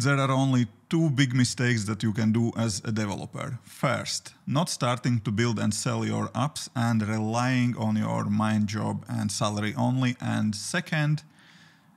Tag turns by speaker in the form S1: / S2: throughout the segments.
S1: There are only two big mistakes that you can do as a developer. First, not starting to build and sell your apps and relying on your mind job and salary only. And second,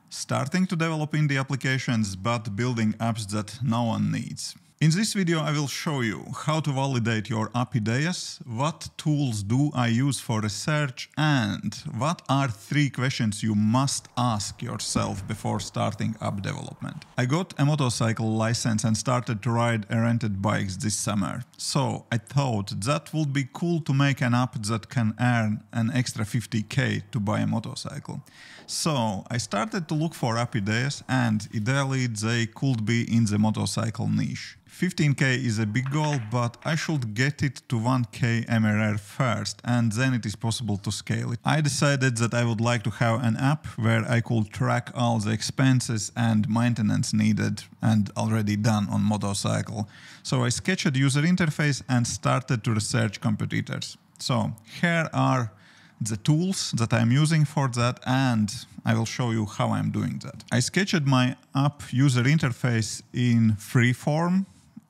S1: starting to develop indie applications but building apps that no one needs. In this video, I will show you how to validate your app ideas, what tools do I use for research, and what are three questions you must ask yourself before starting app development. I got a motorcycle license and started to ride rented bikes this summer. So I thought that would be cool to make an app that can earn an extra 50k to buy a motorcycle. So I started to look for app ideas and ideally they could be in the motorcycle niche. 15k is a big goal, but I should get it to 1k MRR first, and then it is possible to scale it. I decided that I would like to have an app where I could track all the expenses and maintenance needed and already done on motorcycle. So I sketched user interface and started to research competitors. So here are the tools that I'm using for that and I will show you how I'm doing that. I sketched my app user interface in freeform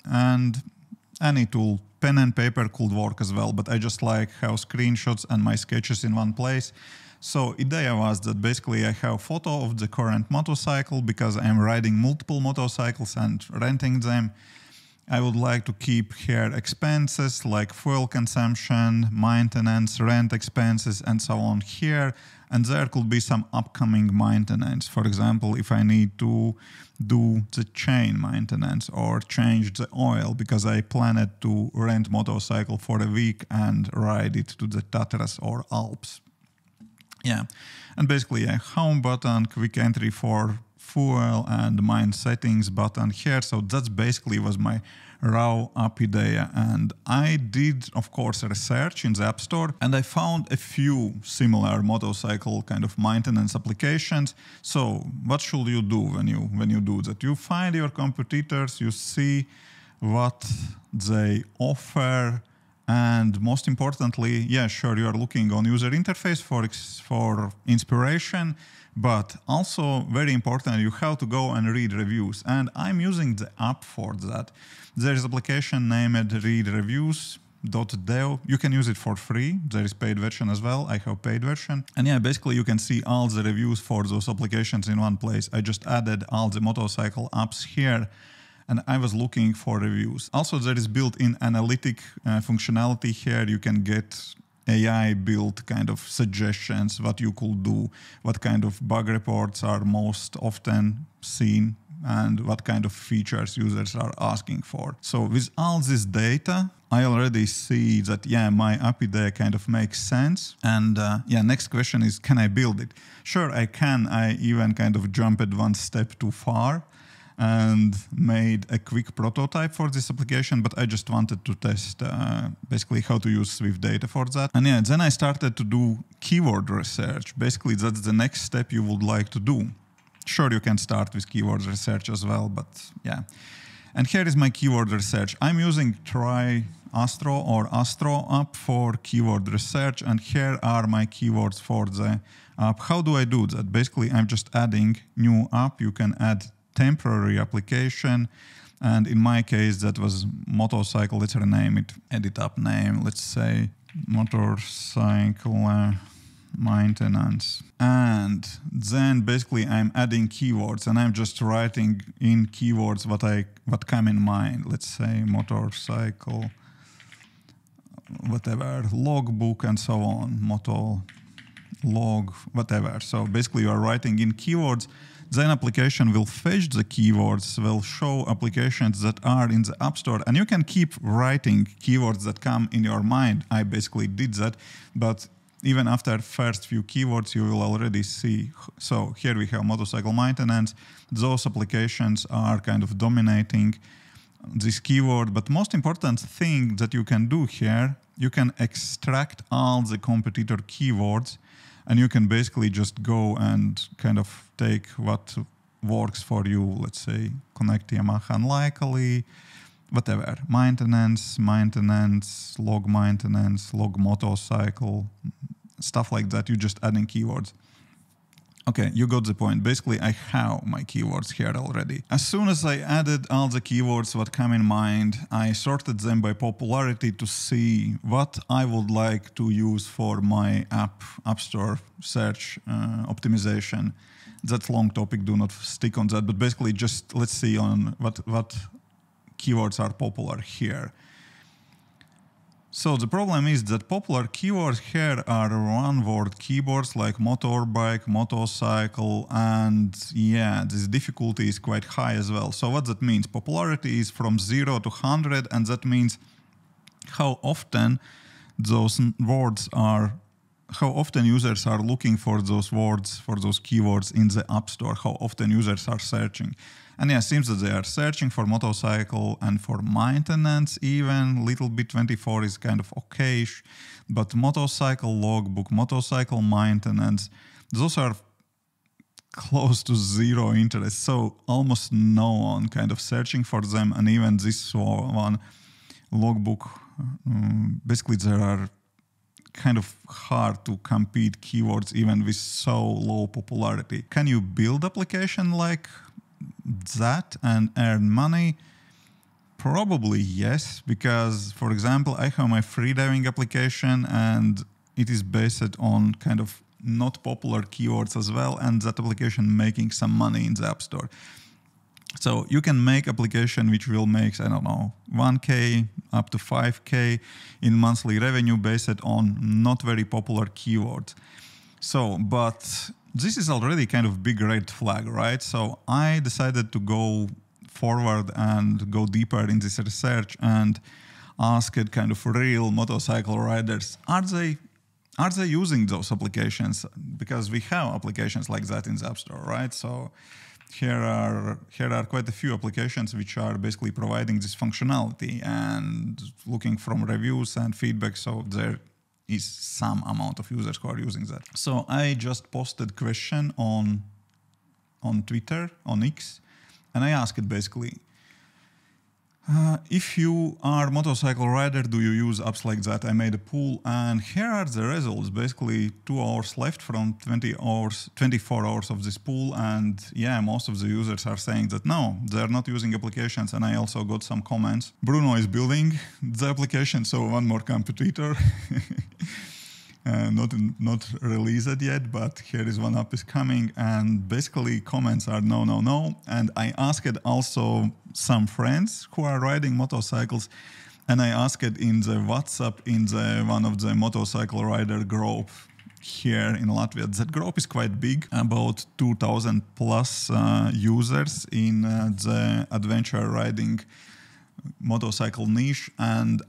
S1: and any tool, pen and paper could work as well, but I just like have screenshots and my sketches in one place. So idea was that basically I have photo of the current motorcycle because I'm riding multiple motorcycles and renting them. I would like to keep here expenses like fuel consumption, maintenance, rent expenses, and so on here. And there could be some upcoming maintenance. For example, if I need to do the chain maintenance or change the oil because I planned to rent motorcycle for a week and ride it to the Tatras or Alps. Yeah, and basically a home button, quick entry for fuel and mine settings button here. So that's basically was my raw app idea. And I did, of course, research in the App Store and I found a few similar motorcycle kind of maintenance applications. So what should you do when you when you do that? You find your competitors, you see what they offer and most importantly, yeah, sure, you are looking on user interface for, for inspiration, but also very important, you have to go and read reviews. And I'm using the app for that. There is application named Read Reviews. You can use it for free. There is paid version as well. I have paid version. And yeah, basically you can see all the reviews for those applications in one place. I just added all the motorcycle apps here and I was looking for reviews. Also, there is built-in analytic uh, functionality here. You can get AI built kind of suggestions what you could do, what kind of bug reports are most often seen and what kind of features users are asking for. So with all this data, I already see that, yeah, my API there kind of makes sense. And uh, yeah, next question is, can I build it? Sure, I can. I even kind of jumped one step too far and made a quick prototype for this application, but I just wanted to test uh, basically how to use SwiftData for that. And yeah, then I started to do keyword research. Basically, that's the next step you would like to do. Sure, you can start with keyword research as well, but yeah. And here is my keyword research. I'm using Try Astro or Astro app for keyword research, and here are my keywords for the app. How do I do that? Basically, I'm just adding new app. You can add temporary application. And in my case, that was motorcycle. Let's rename it, edit up name. Let's say motorcycle uh, maintenance. And then basically I'm adding keywords and I'm just writing in keywords what I what come in mind. Let's say motorcycle, whatever, logbook and so on, motor log, whatever. So basically you are writing in keywords then application will fetch the keywords, will show applications that are in the App Store, and you can keep writing keywords that come in your mind. I basically did that, but even after first few keywords, you will already see. So here we have motorcycle maintenance. Those applications are kind of dominating this keyword. But most important thing that you can do here, you can extract all the competitor keywords and you can basically just go and kind of take what works for you. Let's say connect Yamaha unlikely, whatever maintenance, maintenance, log maintenance, log motorcycle, stuff like that. You just adding keywords. Okay, you got the point. Basically, I have my keywords here already. As soon as I added all the keywords that come in mind, I sorted them by popularity to see what I would like to use for my app, App Store search uh, optimization. That's long topic. Do not stick on that. But basically, just let's see on what what keywords are popular here. So the problem is that popular keywords here are one-word keywords like motorbike, motorcycle, and yeah, this difficulty is quite high as well. So what that means? Popularity is from 0 to 100, and that means how often those words are how often users are looking for those words, for those keywords in the App Store, how often users are searching. And yeah, it seems that they are searching for motorcycle and for maintenance even. Little bit 24 is kind of okayish, but motorcycle logbook, motorcycle maintenance, those are close to zero interest. So almost no one kind of searching for them. And even this one logbook, um, basically there are kind of hard to compete keywords even with so low popularity. Can you build application like that and earn money? Probably yes, because for example, I have my freediving application and it is based on kind of not popular keywords as well, and that application making some money in the App Store. So you can make application which will make, I don't know, 1K up to 5K in monthly revenue based on not very popular keywords. So, but this is already kind of big red flag, right? So I decided to go forward and go deeper in this research and ask it kind of real motorcycle riders, are they are they using those applications? Because we have applications like that in the App Store, right? So here are here are quite a few applications which are basically providing this functionality and looking from reviews and feedback so there is some amount of users who are using that. So i just posted question on on twitter on x and i asked it basically if you are motorcycle rider, do you use apps like that? I made a pool, and here are the results. Basically, two hours left from 20 hours, 24 hours of this pool, and yeah, most of the users are saying that no, they're not using applications. And I also got some comments. Bruno is building the application, so one more competitor. uh, not not released yet, but here is one app is coming, and basically comments are no, no, no. And I asked it also some friends who are riding motorcycles, and I asked it in the WhatsApp in the one of the motorcycle rider group here in Latvia. That group is quite big, about 2,000 plus uh, users in uh, the adventure riding motorcycle niche, and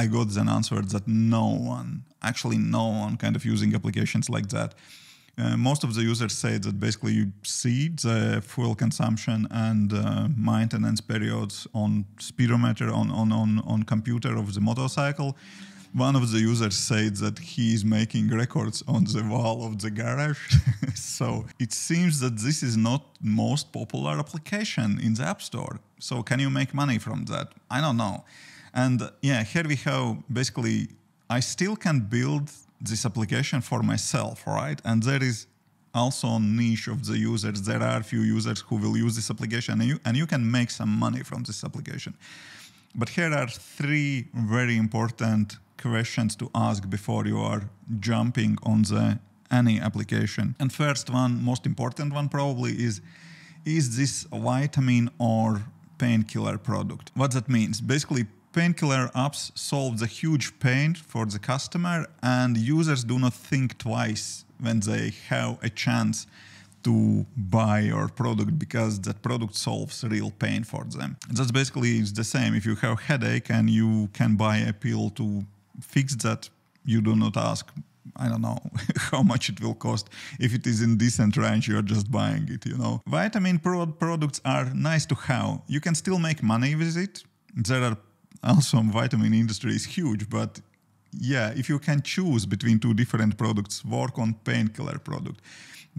S1: I got an answer that no one, actually no one, kind of using applications like that. Uh, most of the users say that basically you see the fuel consumption and uh, maintenance periods on speedometer on, on, on, on computer of the motorcycle. One of the users said that he is making records on the wall of the garage. so it seems that this is not most popular application in the App Store. So can you make money from that? I don't know. And yeah, here we have basically, I still can build this application for myself, right? And there is also a niche of the users. There are a few users who will use this application and you, and you can make some money from this application. But here are three very important questions to ask before you are jumping on the any application. And first one, most important one probably is, is this a vitamin or painkiller product? What that means? Basically, painkiller apps solve the huge pain for the customer and users do not think twice when they have a chance to buy your product because that product solves real pain for them. That's basically it's the same. If you have headache and you can buy a pill to fix that, you do not ask, I don't know how much it will cost. If it is in decent range, you're just buying it, you know. Vitamin pro- products are nice to have. You can still make money with it. There are also vitamin industry is huge, but yeah, if you can choose between two different products, work on painkiller product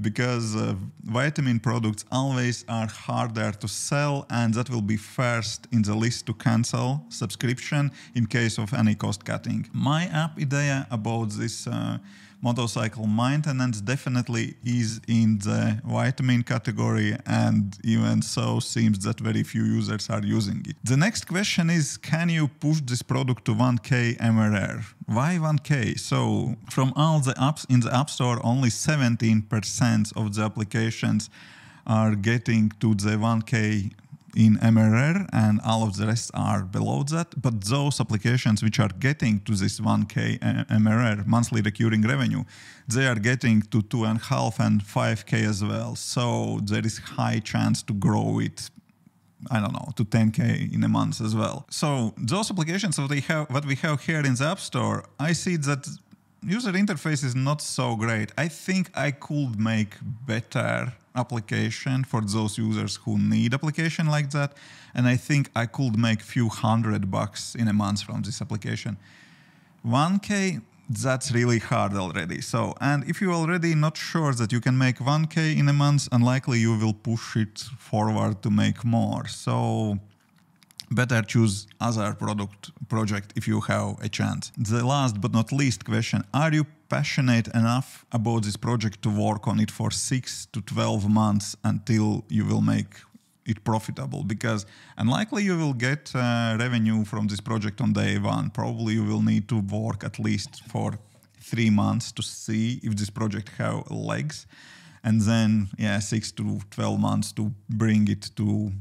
S1: because uh, vitamin products always are harder to sell and that will be first in the list to cancel subscription in case of any cost cutting. My app idea about this uh, motorcycle maintenance definitely is in the vitamin category and even so seems that very few users are using it. The next question is can you push this product to 1k MRR? Why 1k? So from all the apps in the App Store only 17% of the applications are getting to the 1k in MRR and all of the rest are below that. But those applications which are getting to this 1K uh, MRR, monthly recurring revenue, they are getting to two and a half and 5K as well. So there is high chance to grow it I don't know, to 10k in a month as well. So those applications that we have, what we have here in the App Store, I see that user interface is not so great. I think I could make better application for those users who need application like that. And I think I could make few hundred bucks in a month from this application. 1K, that's really hard already. So, and if you're already not sure that you can make 1K in a month, unlikely you will push it forward to make more. So better choose other product project if you have a chance. The last but not least question, are you passionate enough about this project to work on it for 6 to 12 months until you will make it profitable because unlikely you will get uh, revenue from this project on day one. Probably you will need to work at least for three months to see if this project have legs and then yeah six to 12 months to bring it to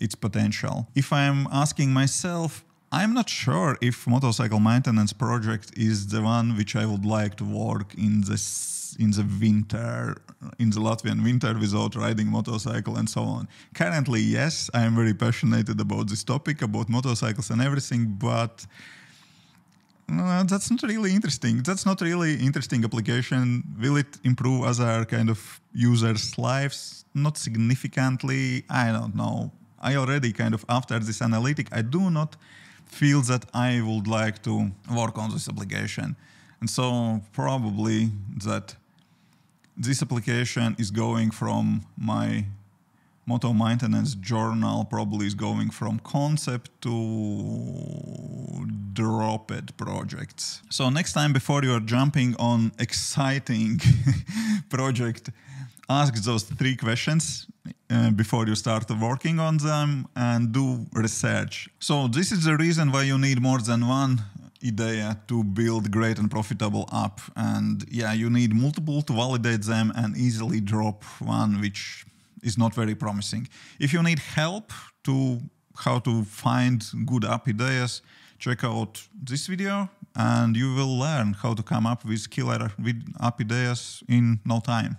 S1: its potential. If I'm asking myself, I'm not sure if motorcycle maintenance project is the one which I would like to work in this in the winter in the Latvian winter without riding motorcycle and so on. Currently, yes, I am very passionate about this topic about motorcycles and everything, but that's not really interesting. That's not really interesting application. Will it improve other kind of users' lives? Not significantly. I don't know. I already kind of after this analytic, I do not feel that I would like to work on this application. And so probably that this application is going from my motor maintenance journal probably is going from concept to dropped projects. So next time before you are jumping on exciting project, ask those three questions uh, before you start working on them and do research. So this is the reason why you need more than one idea to build great and profitable app. And yeah, you need multiple to validate them and easily drop one which is not very promising. If you need help to how to find good app ideas, check out this video and you will learn how to come up with killer with app ideas in no time.